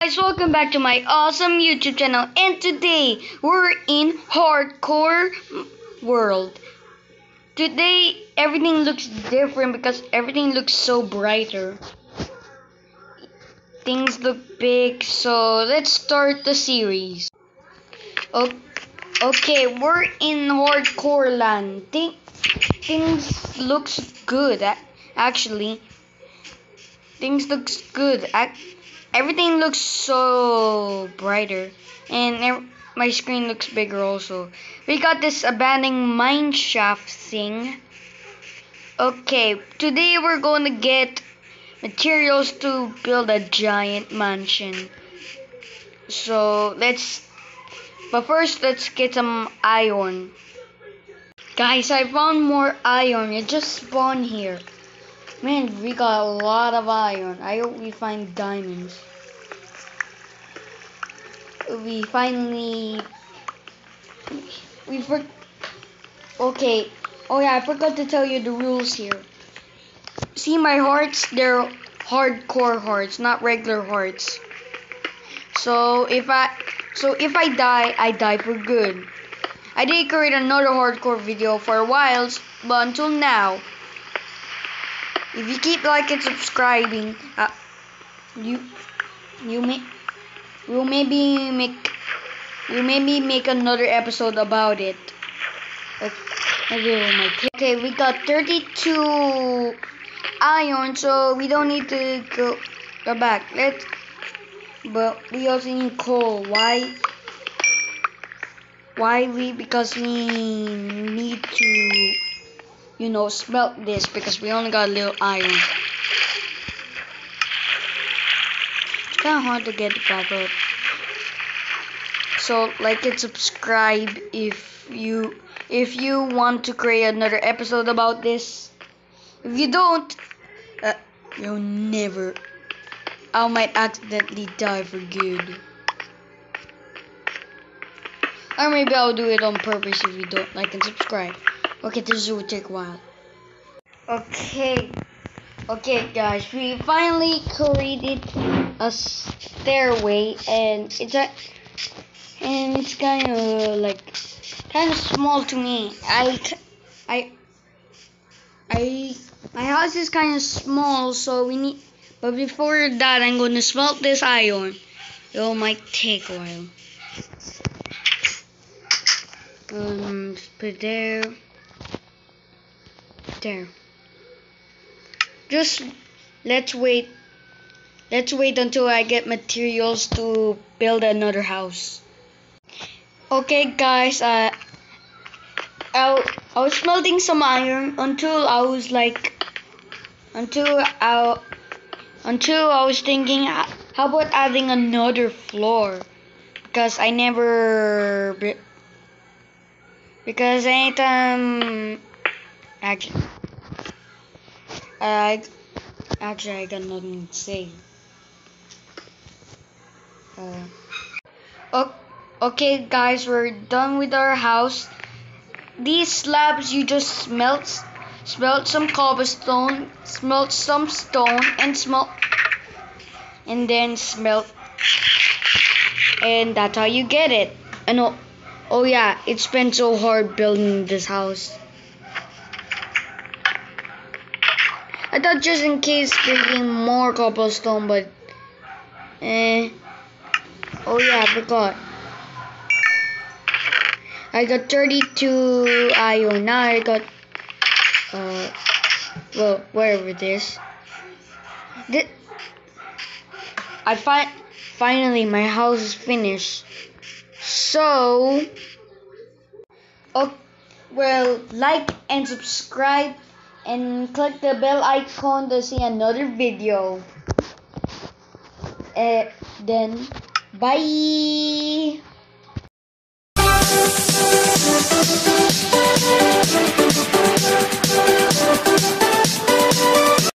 guys welcome back to my awesome youtube channel and today we're in hardcore world. Today everything looks different because everything looks so brighter. Things look big so let's start the series. Okay we're in hardcore land. Th things looks good actually. Things looks good. Everything looks so brighter. And my screen looks bigger also. We got this abandoned mine shaft thing. Okay today we're going to get materials to build a giant mansion. So let's but first let's get some iron guys I found more iron it just spawned here Man, we got a lot of iron. I hope we find diamonds. We finally... We for... Okay. Oh yeah, I forgot to tell you the rules here. See my hearts? They're hardcore hearts, not regular hearts. So if I... So if I die, I die for good. I did create another hardcore video for a while, but until now, if you keep liking subscribing, uh, you you may we'll maybe make we'll maybe make another episode about it. Okay, we got 32 iron, so we don't need to go, go back. Let's, but we also need coal. Why? Why we? Because we need to you know, smelt this because we only got a little iron. It's kind of hard to get back up. So, like and subscribe if you if you want to create another episode about this. If you don't, uh, you'll never. I might accidentally die for good. Or maybe I'll do it on purpose if you don't like and subscribe. Okay, this will take a while. Okay. Okay, guys, we finally created a stairway, and it's a, and it's kind of like kind of small to me. I, I, I, my house is kind of small, so we need. But before that, I'm going to smelt this iron. It might take a while. Um, put it there there. Just let's wait. Let's wait until I get materials to build another house. Okay, guys. Uh, I I was smelting some iron until I was like, until I until I was thinking, how about adding another floor? Because I never because anytime actually I actually I got nothing to say. Uh, okay, guys, we're done with our house. These slabs you just smelt, smelt some cobblestone, smelt some stone, and smelt, and then smelt, and that's how you get it. And oh, yeah, it's been so hard building this house. I thought just in case getting more cobblestone, but eh. Oh yeah, I forgot. I got 32 iron. Now I got uh well wherever it is. This, I find finally my house is finished. So oh well like and subscribe and click the bell icon to see another video. Uh, then, bye!